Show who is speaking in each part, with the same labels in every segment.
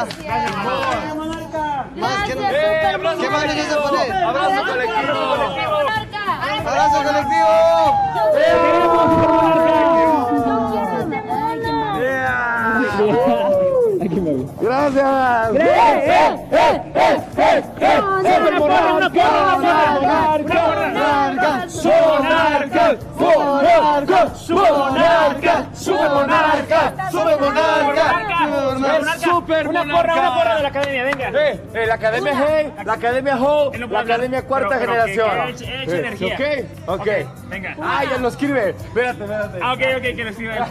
Speaker 1: Gracias.
Speaker 2: Más, ¿qué,
Speaker 1: Gracias,
Speaker 2: ¿qué
Speaker 1: Super
Speaker 2: más
Speaker 1: Monarca.
Speaker 2: poner?
Speaker 3: Abrazo colectivo.
Speaker 1: Monarca.
Speaker 2: ¡Abrazo colectivo!
Speaker 1: Yo quiero este mono.
Speaker 3: Gracias.
Speaker 4: Porra, una porra de la academia, venga.
Speaker 3: Eh, eh, la Academia Hey, la Academia Ho, la Academia Cuarta
Speaker 4: pero- pero que-
Speaker 3: Generación.
Speaker 4: que eche- eche
Speaker 3: Eh,
Speaker 4: energía.
Speaker 3: ¿Ok? Ok.
Speaker 4: Venga.
Speaker 3: Ah, ya lo escribe. Espérate, espérate.
Speaker 4: Ah, ok, ok, que lo escriba.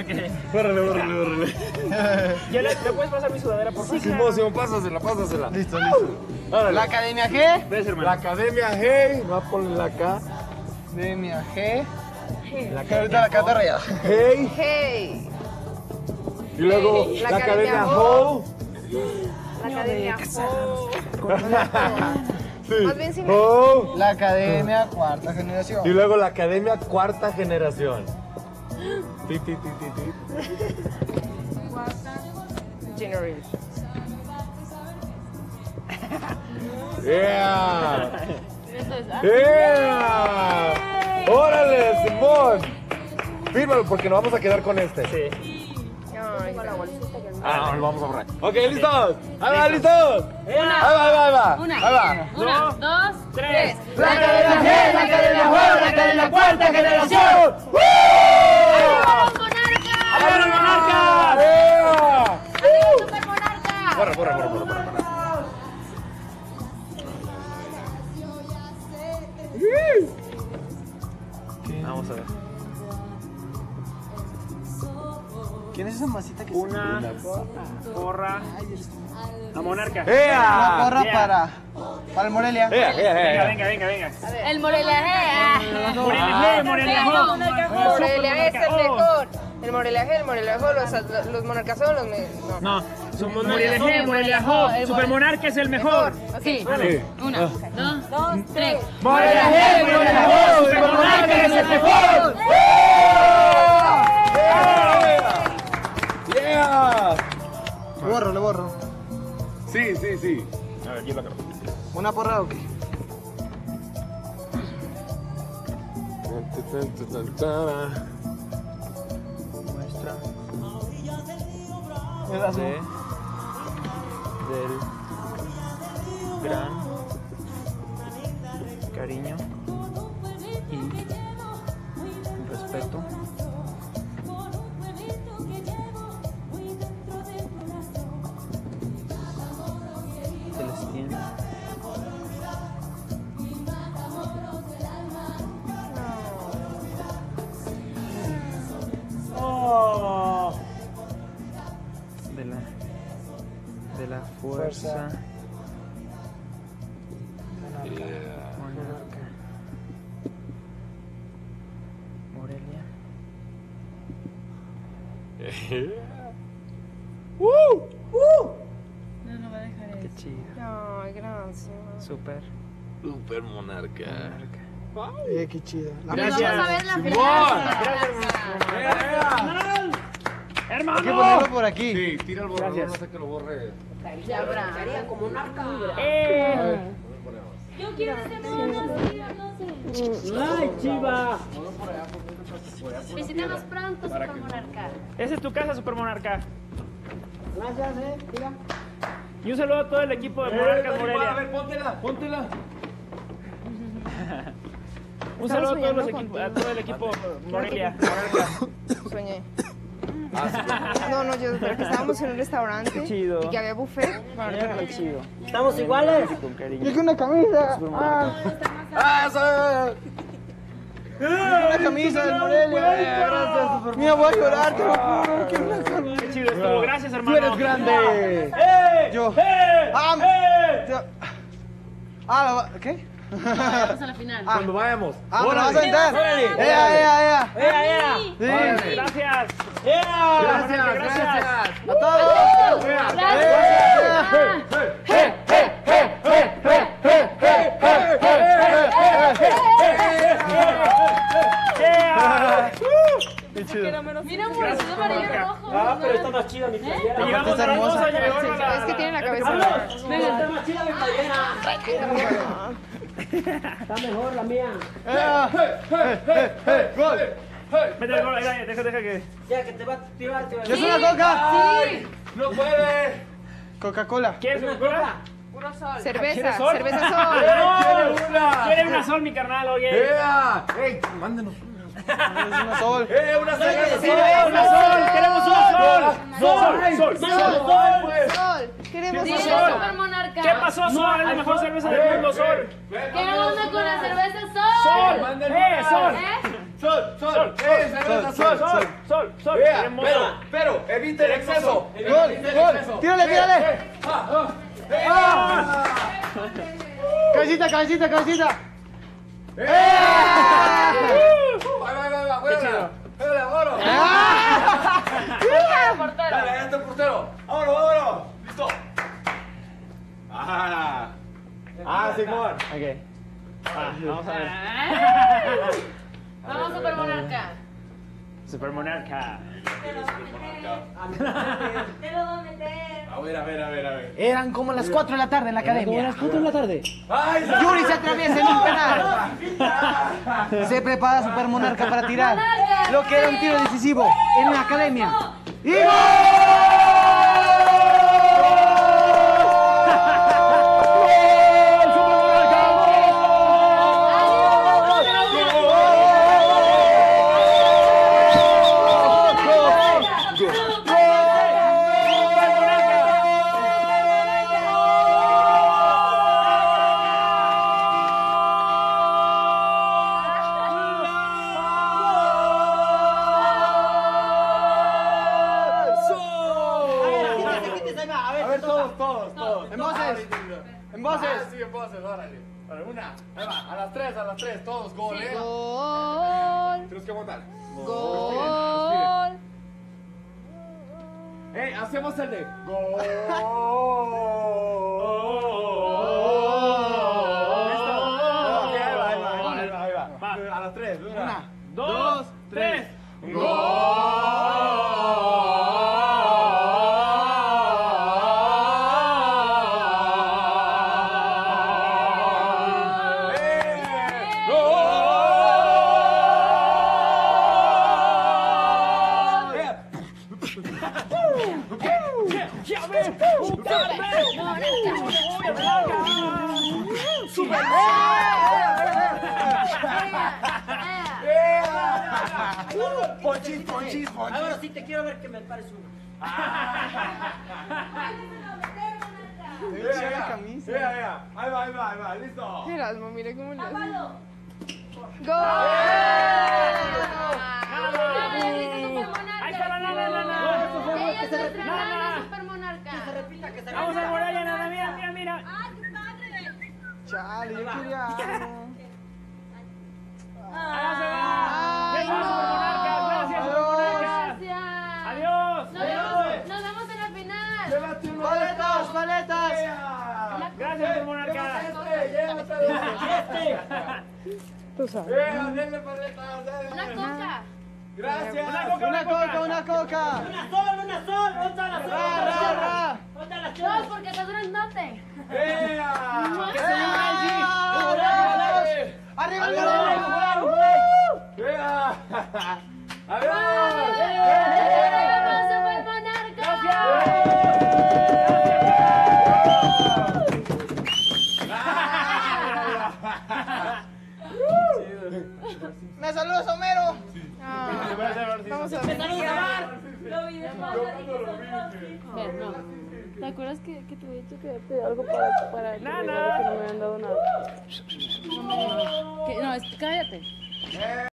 Speaker 4: Ok.
Speaker 3: Bórrale, bórrale, bórrale.
Speaker 4: ¿Ya le, le puedes pasar mi sudadera, por favor?
Speaker 3: Simón, Simón, pásasela, pásasela.
Speaker 2: Listo, listo.
Speaker 3: Órale.
Speaker 2: La Academia G.
Speaker 4: Ves, hermano.
Speaker 3: La Academia Hey, va a ponerla acá.
Speaker 2: Academia G. Que ahorita la canta rayada.
Speaker 3: Hey,
Speaker 5: Hey,
Speaker 3: y luego
Speaker 5: La
Speaker 3: la
Speaker 5: Academia
Speaker 3: Ho.
Speaker 5: la academia. Oh.
Speaker 3: Sí.
Speaker 5: Más bien si me-
Speaker 3: Ho.
Speaker 2: La Academia Cuarta Generación.
Speaker 3: Y luego la Academia Cuarta Generación. Ti, ti, ti, ti.
Speaker 5: Generation.
Speaker 3: Yeah. Yeah. Órale, Simón. Fírmalo porque nos vamos a quedar con este.
Speaker 4: Sí.
Speaker 5: Ay,
Speaker 3: Ah, no, lo vamos a borrar. Ok, listos. Ahí va, listos. Ahí va, ahí va, ahí va.
Speaker 1: Una,
Speaker 3: Ahí va.
Speaker 1: una, dos,
Speaker 4: Tres.
Speaker 2: La Academia G, la Academia G, la Academia Cuarta Generación.
Speaker 1: ¡Arriba los monarcas!
Speaker 4: ¡Arriba los monarcas!
Speaker 1: ¡Arriba los super monarcas!
Speaker 3: Borra, borra, borra, borra, borra.
Speaker 2: Esa masita que
Speaker 4: Una porra a monarca.
Speaker 2: Una
Speaker 3: ¡Ea!
Speaker 2: porra
Speaker 4: Yeah.
Speaker 2: para, para el Morelia.
Speaker 3: ¡Ea, ea,
Speaker 4: Venga,
Speaker 3: ea!
Speaker 4: venga, venga, venga.
Speaker 1: El Morelia G.
Speaker 4: Morelia Morelia.
Speaker 5: Morelia es el
Speaker 4: Oh.
Speaker 5: mejor. El Morelia G, el Morelia los, los monarcas son los mejores. No.
Speaker 4: No, somos Morelia G, Morelia G. Super monarca es el mejor.
Speaker 1: Sí. Una, dos, dos, tres.
Speaker 3: ¡Morelia G, Morelia G! ¡Super monarca es el mejor! Sí, sí, sí.
Speaker 4: A ver, yo lo acabo.
Speaker 2: ¿Una porra o qué?
Speaker 4: Muestra
Speaker 2: Es azul.
Speaker 4: de, del gran cariño de la de la fuerza. Monarca Morelia.
Speaker 1: No, no va a dejar
Speaker 4: qué
Speaker 1: eso.
Speaker 4: chido.
Speaker 5: Ay, gracias.
Speaker 4: super.
Speaker 3: Super monarca.
Speaker 4: monarca.
Speaker 2: Eh, qué chido. La
Speaker 4: Gracias.
Speaker 1: vamos a ver la
Speaker 3: Simón.
Speaker 1: Final.
Speaker 2: Hay que
Speaker 4: hermano
Speaker 2: ponerlo por aquí.
Speaker 3: Sí, tira el borrador,
Speaker 4: Gracias.
Speaker 3: no sé que lo borre.
Speaker 1: Ya habrá.
Speaker 4: eh
Speaker 1: Yo quiero este mono, sí, no sé.
Speaker 4: ay chiva
Speaker 1: Visítanos pronto, super monarca.
Speaker 4: esa es tu casa super monarca
Speaker 2: Gracias, eh. Mira.
Speaker 4: y un saludo a todo el equipo de Monarcas
Speaker 3: A
Speaker 4: Morelia
Speaker 3: ver, póntela, póntela.
Speaker 4: un saludo a, todos los a todo el equipo Morelia Monarca.
Speaker 5: Soñé. No, no, yo creo que estábamos en un restaurante
Speaker 4: Qué chido.
Speaker 5: y que había buffet.
Speaker 4: Qué chido.
Speaker 2: Estamos iguales.
Speaker 4: Con cariño.
Speaker 2: Quiero una camisa. Ah,
Speaker 3: ¡Ah,
Speaker 2: quiero una camisa del Morelia. Gracias, super Mira, voy a llorar, te lo juro. Quiero una camisa.
Speaker 4: Qué chido estuvo. Gracias,
Speaker 2: Tú
Speaker 4: hermano.
Speaker 2: eres grande.
Speaker 4: ¡Eh!
Speaker 2: Yo.
Speaker 4: ¡Eh!
Speaker 2: Ah,
Speaker 4: ¡Eh!
Speaker 2: yo- Ah, va- ¿qué?
Speaker 1: Vamos a la final.
Speaker 3: Cuando vayamos.
Speaker 2: Ah, ¿me vas a aventar?
Speaker 3: Órale.
Speaker 2: ¡Ea, ea, ea!
Speaker 4: ¡Eh, eh!
Speaker 3: Órale.
Speaker 4: Gracias.
Speaker 3: Gracias, gracias.
Speaker 2: ¡A todos!
Speaker 4: ¡Eh! Qué chido.
Speaker 1: Mira, un bolsito amarillo rojo.
Speaker 4: Ah, pero está más chido mi playera. Te llevamos
Speaker 2: Está
Speaker 4: ropa
Speaker 2: hermosa.
Speaker 5: Es que tiene la cabeza.
Speaker 2: Eh, eh, eh, eh, gol.
Speaker 4: Mete el gol, ahí, ahí, deja, deja que.
Speaker 2: ¿Quieres una coca?
Speaker 3: ¡No puede!
Speaker 2: Coca-Cola.
Speaker 4: ¿Quieres una cola?
Speaker 5: Cerveza,
Speaker 4: ¿Quieres sol?
Speaker 5: cerveza
Speaker 3: ¡Eh,
Speaker 5: sol.
Speaker 3: quiere una!
Speaker 4: ¿Quieres una sol, mi carnal? Oye.
Speaker 3: ¡Ea! ¡Ey, mándenos una!
Speaker 2: Es una sol.
Speaker 3: ¡Eh, una cerveza!
Speaker 5: Cerveza.
Speaker 4: ¡Una sol! ¡Queremos una sol! ¡Sol! ¡Sol! ¡Sol!
Speaker 3: pues!
Speaker 5: Sol. Queremos
Speaker 1: Dile,
Speaker 5: sol.
Speaker 4: ¿Qué pasó, Sol? Es la mejor cerveza del mundo, Sol.
Speaker 1: ¿Qué onda con la cerveza Sol?
Speaker 4: ¡Sol!
Speaker 3: Mándenme
Speaker 4: ¡Eh,
Speaker 3: una.
Speaker 4: Sol!
Speaker 1: ¿Eh?
Speaker 3: ¡Sol, sol!
Speaker 4: Sol,
Speaker 3: ¡Eh, cerveza, sol!
Speaker 4: ¡Sol! ¡Sol! ¡Sol!
Speaker 3: Vea,
Speaker 4: ¡Queremos
Speaker 3: pero,
Speaker 4: sol!
Speaker 3: pero, evite el exceso.
Speaker 2: Gol, gol. Tírale, tírale.
Speaker 3: Ah, ah. Ah.
Speaker 2: Cabecita, cabecita, cabecita.
Speaker 3: ¡Eh! ¡Ahí va, ahí va, ahí va! ¡Juégala! ¡Juégala, vámonos! ¡Dale, ahí está el portero! ¡Vámonos, vámonos! ¡Listo! ¡Ah! ¡Ah, Simón!
Speaker 4: Ok. Ah, vamos a ver.
Speaker 1: Supermonarca. Te lo voy a meter.
Speaker 3: A ver, a ver, a ver, a ver.
Speaker 2: Eran como las 4 de la tarde en la academia.
Speaker 4: las 4 de la tarde.
Speaker 3: ¡Ay,
Speaker 2: Yuri se atraviesa en un penal. Se prepara Super Monarca para tirar. Lo que era un tiro decisivo en la academia. ¡Y En
Speaker 3: Ah,
Speaker 2: voces.
Speaker 3: sí, en voces, órale. Órale, una. Ahí va, a las tres, a las tres, todos, gol, eh.
Speaker 5: Gol.
Speaker 3: Tenemos que aguantar.
Speaker 5: Gol.
Speaker 3: Eh, hacemos el de. Gol.
Speaker 4: Listo.
Speaker 3: Ok, ahí va, ahí va, ahí va, ahí va.
Speaker 4: Va.
Speaker 3: A las tres, una.
Speaker 2: Una.
Speaker 4: Dos, tres.
Speaker 3: Ponchis, ponchis, ponchis.
Speaker 6: Ahora sí te quiero ver que me pares uno.
Speaker 3: Vea, vea, vea. Ahí va, ahí va, ahí va, listo.
Speaker 5: Erasmo, mira cómo le hace. Gol.
Speaker 4: Ahí está la nana, nana.
Speaker 1: Ella es nuestra
Speaker 4: Nana.
Speaker 1: supermonarca.
Speaker 6: Repita que se
Speaker 4: Vamos a muralla, nana. Mira, mira, mira.
Speaker 2: Chale, yo quería
Speaker 5: Tú sabes.
Speaker 3: Paletas,
Speaker 1: Una coca.
Speaker 3: Gracias.
Speaker 4: Una coca,
Speaker 2: Una coca, una coca.
Speaker 6: Una sol, una sol. ¿Dónde la sol? ¿Dónde la
Speaker 1: No,
Speaker 6: sol?
Speaker 1: porque estás grandote.
Speaker 3: Vea.
Speaker 2: ¡Me saludas, Homero!
Speaker 5: Ah, Vamos a ver.
Speaker 1: Ven, no. ¿Te acuerdas que, que te había dicho que te algo para, para que,
Speaker 4: Nana.
Speaker 1: que no me habían dado nada? Que, no, es- cállate.